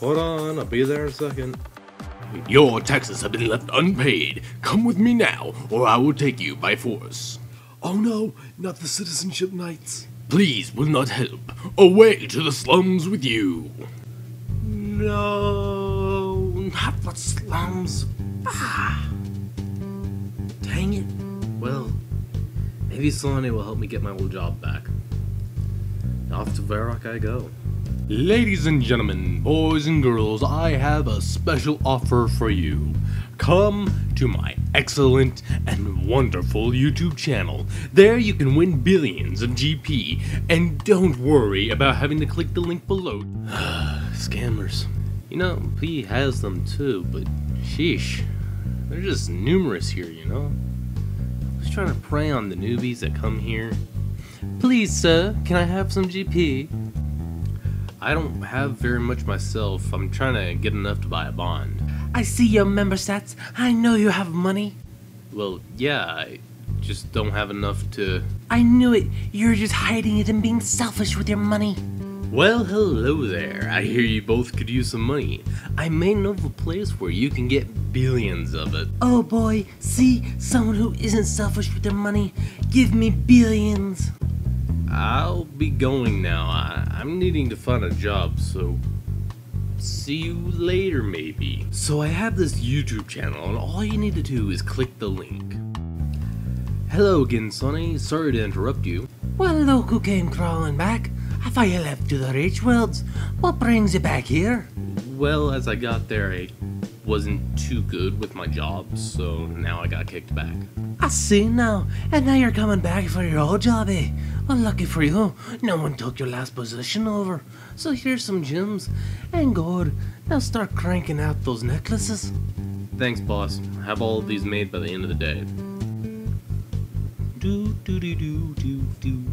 Hold on, I'll be there in a second. Your taxes have been left unpaid. Come with me now, or I will take you by force. Oh no, not the Citizenship Knights. Please will not help. Away to the slums with you. No, not the slums. Ah. Dang it. Well, maybe Solani will help me get my old job back. Off to Varrock I go. Ladies and gentlemen, boys and girls, I have a special offer for you. Come to my excellent and wonderful YouTube channel. There you can win billions of GP, and don't worry about having to click the link below. Scammers. You know, P has them too, but sheesh. They're just numerous here, you know? Was trying to prey on the newbies that come here. Please, sir, can I have some GP? I don't have very much myself. I'm trying to get enough to buy a bond. I see your member stats. I know you have money. Well, yeah, I just don't have enough to. I knew it. You're just hiding it and being selfish with your money. Well, hello there. I hear you both could use some money. I may know of a place where you can get billions of it. Oh boy, see? Someone who isn't selfish with their money. Give me billions. I'll be going now. I, I'm needing to find a job, so see you later maybe. So I have this YouTube channel and all you need to do is click the link. Hello again, Sonny. Sorry to interrupt you. Well, look who came crawling back. I thought you left to the rich worlds. What brings you back here? Well, as I got there, I wasn't too good with my job, so now I got kicked back. I see now. And now you're coming back for your old job, eh? Well, lucky for you, no one took your last position over. So here's some gems and gold. Now start cranking out those necklaces. Thanks, boss. Have all of these made by the end of the day. Do do do do do do.